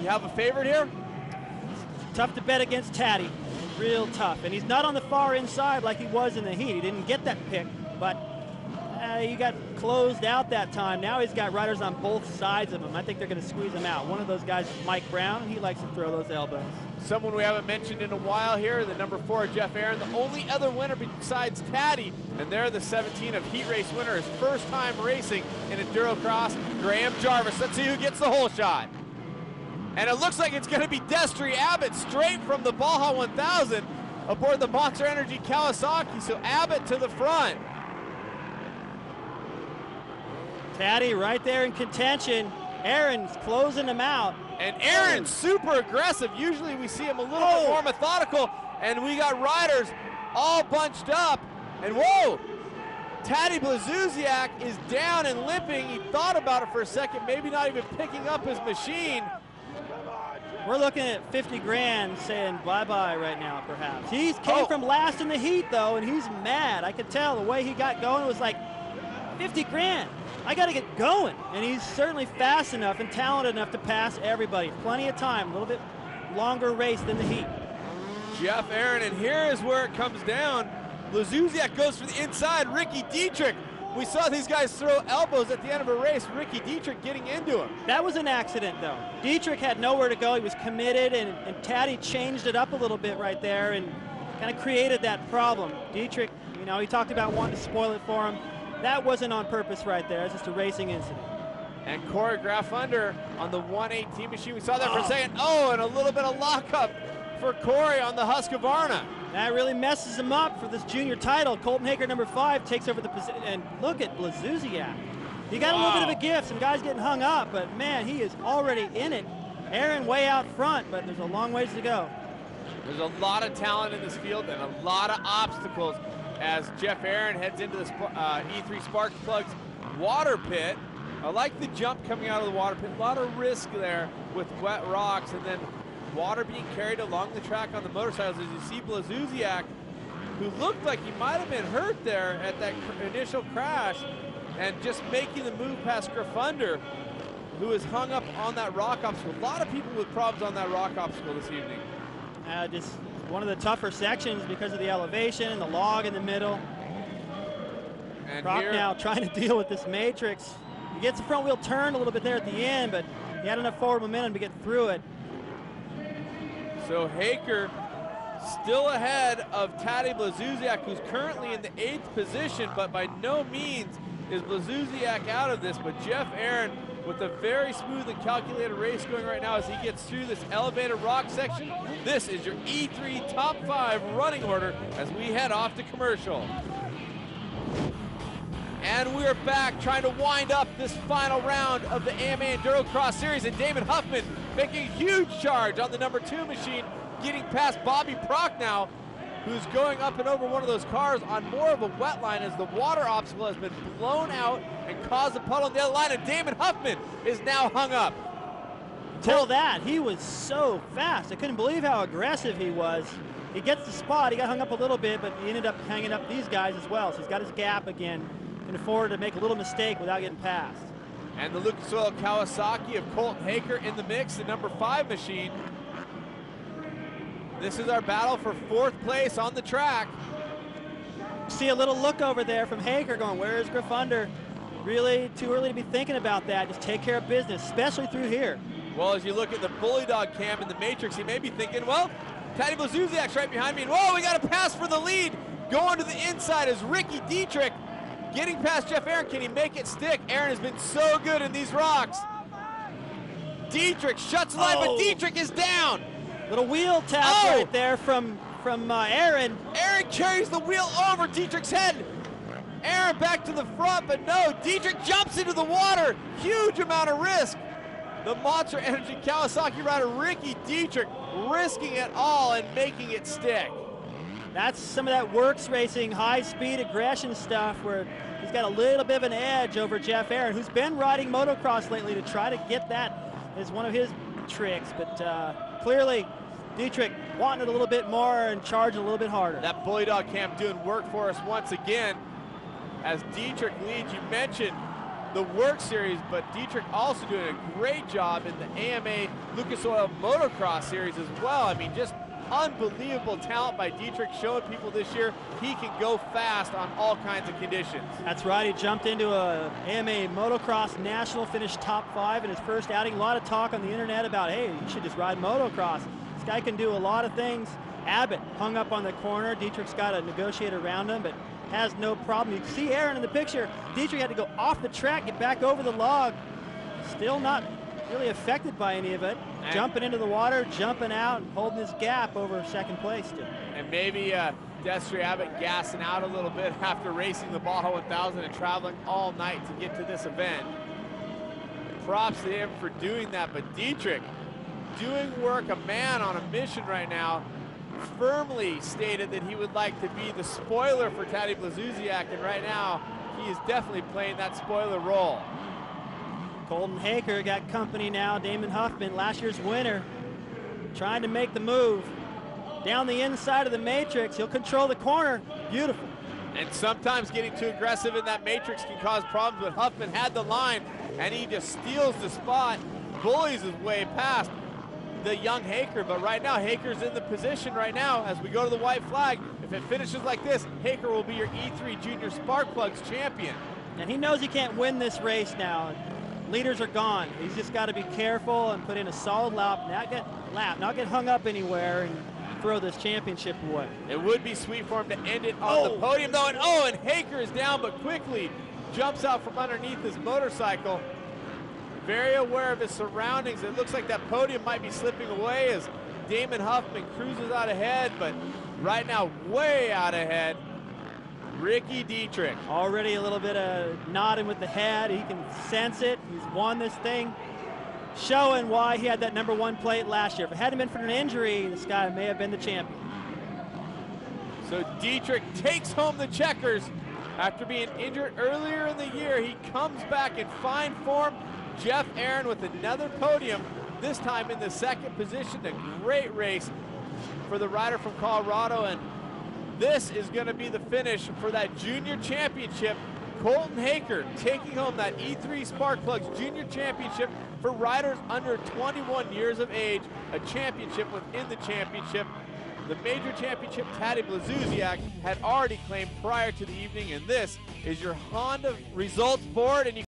you have a favorite here? Tough to bet against Taddy. Real tough. And he's not on the far inside like he was in the heat. He didn't get that pick, but uh, he got closed out that time. Now he's got riders on both sides of him. I think they're going to squeeze him out. One of those guys is Mike Brown, he likes to throw those elbows. Someone we haven't mentioned in a while here, the number four, Geoff Aaron, the only other winner besides Taddy, and they're the 17 of heat race winners. First time racing in Enduro Cross, Graham Jarvis. Let's see who gets the holeshot. And it looks like it's going to be Destry Abbott straight from the Baja 1000 aboard the Monster Energy Kawasaki. So Abbott to the front. Taddy right there in contention. Aaron's closing him out. And Aaron's oh. super aggressive. Usually we see him a little oh. bit more methodical, and we got riders all bunched up. And whoa, Taddy Blazusiak is down and limping. He thought about it for a second, maybe not even picking up his machine. We're looking at 50 grand saying bye-bye right now, perhaps. He came oh. from last in the heat, though, and he's mad. I could tell the way he got going was like 50 grand. I got to get going. And he's certainly fast enough and talented enough to pass everybody. Plenty of time, a little bit longer race than the heat. Geoff Aaron, and here is where it comes down. Blazusiak goes for the inside. Ricky Dietrich. We saw these guys throw elbows at the end of a race. Ricky Dietrich getting into him. That was an accident, though. Dietrich had nowhere to go. He was committed, and, and Taddy changed it up a little bit right there and kind of created that problem. Dietrich, you know, he talked about wanting to spoil it for him. That wasn't on purpose right there. It's just a racing incident. And Cory Graffunder on the 118 machine. We saw that oh. for a oh. second. Oh, and a little bit of lockup for Cory on the Husqvarna. That really messes him up for this junior title. Colton Haaker, number five, takes over the position. And look at Blazusiak. He got wow. a little bit of a gift. Some guys getting hung up, but man, he is already in it. Aaron way out front, but there's a long ways to go. There's a lot of talent in this field and a lot of obstacles as Geoff Aaron heads into the uh, E3 Spark Plugs water pit. I like the jump coming out of the water pit. A lot of risk there with wet rocks and then water being carried along the track on the motorcycles as you see Blazusiak, who looked like he might have been hurt there at that initial crash and just making the move past Graffunder, who is hung up on that rock obstacle. A lot of people with problems on that rock obstacle this evening. Uh, just one of the tougher sections because of the elevation and the log in the middle. And Prock now trying to deal with this matrix. He gets the front wheel turned a little bit there at the end, but he had enough forward momentum to get through it. So Haaker still ahead of Taddy Blazusiak, who's currently in the eighth position, but by no means is Blazusiak out of this. But Geoff Aaron with a very smooth and calculated race going right now as he gets through this elevated rock section. This is your E3 top five running order as we head off to commercial. And we're back trying to wind up this final round of the AMA Enduro Cross Series. And Damon Huffman making a huge charge on the number two machine, getting past Bobby Prock now, who's going up and over one of those cars on more of a wet line as the water obstacle has been blown out and caused a puddle on the other line, and Damon Huffman is now hung up. Tell that, he was so fast. I couldn't believe how aggressive he was. He gets the spot, he got hung up a little bit, but he ended up hanging up these guys as well. So he's got his gap again, can afford to make a little mistake without getting passed. And the Lucas Oil Kawasaki of Colton Haaker in the mix, the number five machine. This is our battle for fourth place on the track. See a little look over there from Haaker going, where is Graffunder? Really too early to be thinking about that. Just take care of business, especially through here. Well, as you look at the bully dog cam in the matrix, you may be thinking, well, Taddy Blazusiak's right behind me. And whoa, we got a pass for the lead. Going to the inside is Ricky Dietrich. Getting past Geoff Aaron, can he make it stick? Aaron has been so good in these rocks. Dietrich shuts light, oh. but Dietrich is down. Little wheel tap oh. right there from, from uh, Aaron. Aaron carries the wheel over Dietrich's head. Aaron back to the front, but no, Dietrich jumps into the water. Huge amount of risk. The Monster Energy Kawasaki rider Ricky Dietrich risking it all and making it stick. That's some of that WORCS racing, high speed aggression stuff where he's got a little bit of an edge over Geoff Aaron, who's been riding motocross lately to try to get that as one of his tricks. But uh, clearly Dietrich wanting it a little bit more and charging a little bit harder. That Bully Dog camp doing work for us once again. As Dietrich leads, you mentioned the WORCS series, but Dietrich also doing a great job in the AMA Lucas Oil Motocross Series as well. I mean, just unbelievable talent by Dietrich showing people this year he can go fast on all kinds of conditions. That's right. He jumped into a AMA Motocross National, finished top five in his first outing. A lot of talk on the internet about, hey, you should just ride motocross. This guy can do a lot of things. Abbott hung up on the corner. Dietrich's got to negotiate around him, but has no problem. You see Aaron in the picture. Dietrich had to go off the track, get back over the log. Still not really affected by any of it. And jumping into the water, jumping out, and holding his gap over second place still. And maybe uh, Destry Abbott gassing out a little bit after racing the Baja 1000 and traveling all night to get to this event. Props to him for doing that, but Dietrich doing work, a man on a mission right now, firmly stated that he would like to be the spoiler for Taddy Blazusiak, and right now he is definitely playing that spoiler role. Colton Haaker got company now. Damon Huffman, last year's winner, trying to make the move. Down the inside of the matrix, he'll control the corner. Beautiful. And sometimes getting too aggressive in that matrix can cause problems, but Huffman had the line, and he just steals the spot, bullies his way past the young Haaker, but right now Haaker's in the position right now as we go to the white flag. If it finishes like this, Haaker will be your E3 Junior Spark Plugs champion. And he knows he can't win this race now. Leaders are gone. He's just got to be careful and put in a solid lap, not get lap, not get hung up anywhere and throw this championship away. It would be sweet for him to end it on oh. the podium though, and oh, and Haaker is down, but quickly jumps out from underneath his motorcycle. Very aware of his surroundings. It looks like that podium might be slipping away as Damon Huffman cruises out ahead, but right now way out ahead. Ricky Dietrich. Already a little bit of nodding with the head. He can sense it. He's won this thing. Showing why he had that number one plate last year. If it hadn't been for an injury, this guy may have been the champion. So Dietrich takes home the checkers. After being injured earlier in the year, he comes back in fine form. Geoff Aaron with another podium, this time in the second position. A great race for the rider from Colorado. And this is going to be the finish for that junior championship. Colton Haaker taking home that E3 Sparkplugs Junior Championship for riders under 21 years of age, a championship within the championship. The major championship Taddy Blazusiak had already claimed prior to the evening, and this is your Honda results board. And you